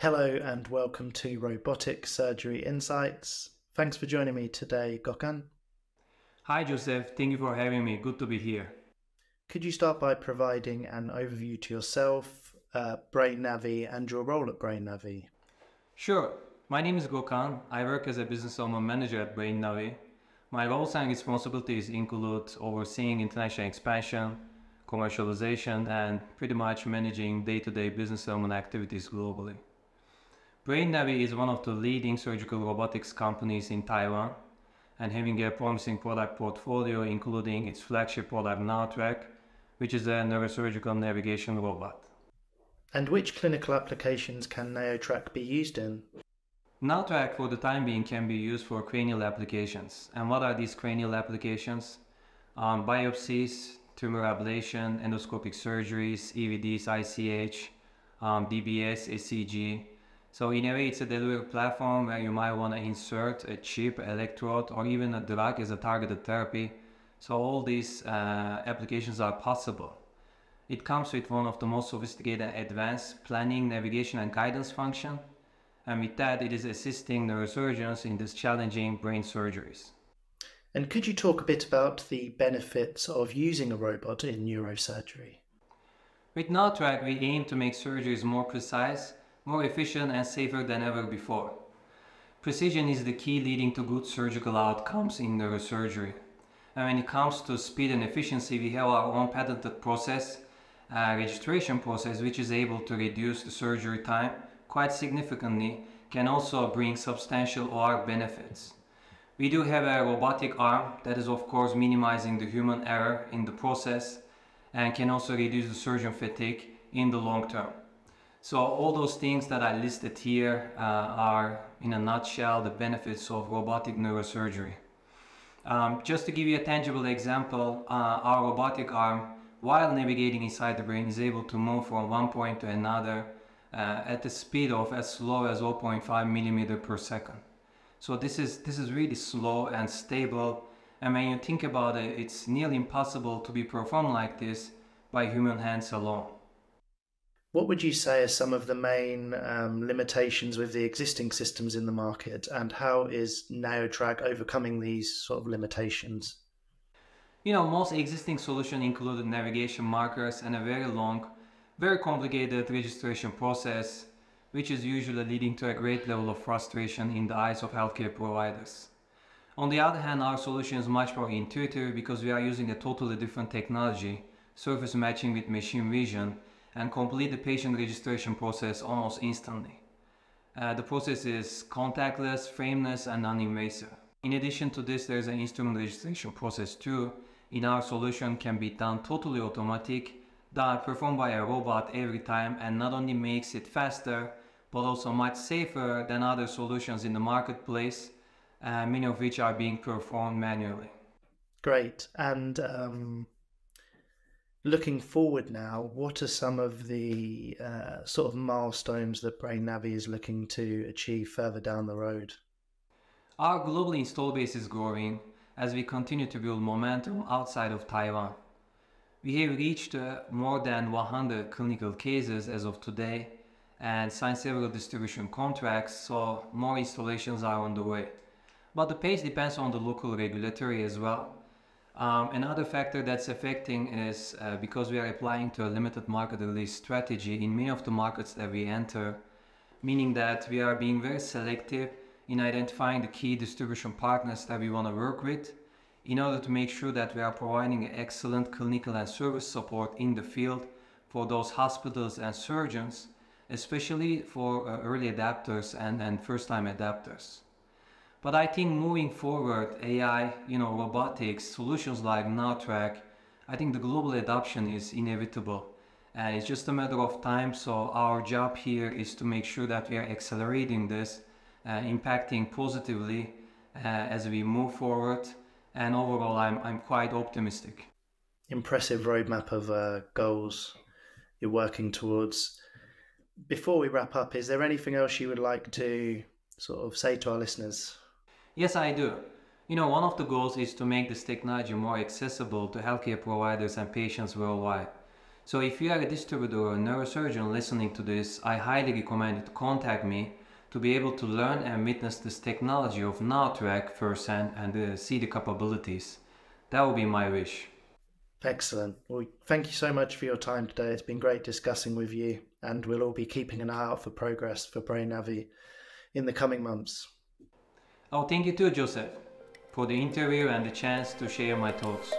Hello and welcome to Robotic Surgery Insights. Thanks for joining me today, Gokhan. Hi, Josef. Thank you for having me. Good to be here. Could you start by providing an overview to yourself, uh, Brain Navi, and your role at Brain Navi? Sure. My name is Gokhan. I work as a business owner manager at Brain Navi. My roles and responsibilities include overseeing international expansion, commercialization, and pretty much managing day to day business owner activities globally. Brain Navi is one of the leading surgical robotics companies in Taiwan and having a promising product portfolio including its flagship product NaoTrac, which is a neurosurgical navigation robot. And which clinical applications can NaoTrac be used in? NaoTrac for the time being can be used for cranial applications. And what are these cranial applications? Um, biopsies, tumor ablation, endoscopic surgeries, EVDs, ICH, um, DBS, ECG, so in a way, it's a delivery platform where you might want to insert a chip, electrode, or even a drug as a targeted therapy. So all these uh, applications are possible. It comes with one of the most sophisticated advanced planning, navigation, and guidance function. And with that, it is assisting neurosurgeons in these challenging brain surgeries. And could you talk a bit about the benefits of using a robot in neurosurgery? With NaoTrac, we aim to make surgeries more precise more efficient and safer than ever before. Precision is the key leading to good surgical outcomes in neurosurgery. And when it comes to speed and efficiency, we have our own patented process, uh, registration process, which is able to reduce the surgery time quite significantly, can also bring substantial OR benefits. We do have a robotic arm that is of course minimizing the human error in the process and can also reduce the surgeon fatigue in the long term. So all those things that I listed here uh, are, in a nutshell, the benefits of robotic neurosurgery. Um, just to give you a tangible example, uh, our robotic arm, while navigating inside the brain, is able to move from one point to another uh, at the speed of as slow as 0.5 millimeter per second. So this is this is really slow and stable. And when you think about it, it's nearly impossible to be performed like this by human hands alone. What would you say are some of the main um, limitations with the existing systems in the market, and how is NaoTrac overcoming these sort of limitations? You know, most existing solutions include navigation markers and a very long, very complicated registration process, which is usually leading to a great level of frustration in the eyes of healthcare providers. On the other hand, our solution is much more intuitive because we are using a totally different technology, surface matching with machine vision, and complete the patient registration process almost instantly. Uh, the process is contactless, frameless, and non-invasive. In addition to this, there's an instrument registration process too. In our solution can be done totally automatic, done performed by a robot every time and not only makes it faster, but also much safer than other solutions in the marketplace, uh, many of which are being performed manually. Great. And um, looking forward now, what are some of the uh, sort of milestones that Brain Navi is looking to achieve further down the road? Our global install base is growing as we continue to build momentum outside of Taiwan. We have reached uh, more than 100 clinical cases as of today and signed several distribution contracts, so more installations are on the way. But the pace depends on the local regulatory as well. Um, another factor that's affecting is uh, because we are applying to a limited market release strategy in many of the markets that we enter, meaning that we are being very selective in identifying the key distribution partners that we want to work with in order to make sure that we are providing excellent clinical and service support in the field for those hospitals and surgeons, especially for uh, early adapters and, and first-time adapters. But I think moving forward, AI, you know, robotics, solutions like NaoTrac, I think the global adoption is inevitable. And it's just a matter of time. So our job here is to make sure that we are accelerating this, uh, impacting positively uh, as we move forward. And overall, I'm, I'm quite optimistic. Impressive roadmap of uh, goals you're working towards. Before we wrap up, is there anything else you would like to sort of say to our listeners? Yes, I do. You know, one of the goals is to make this technology more accessible to healthcare providers and patients worldwide. So if you are a distributor or a neurosurgeon listening to this, I highly recommend you to contact me to be able to learn and witness this technology of NaoTrac firsthand and uh, see the capabilities. That would be my wish. Excellent. Well, thank you so much for your time today. It's been great discussing with you, and we'll all be keeping an eye out for progress for BrainNavi in the coming months. Oh, thank you too, Josef, for the interview and the chance to share my thoughts.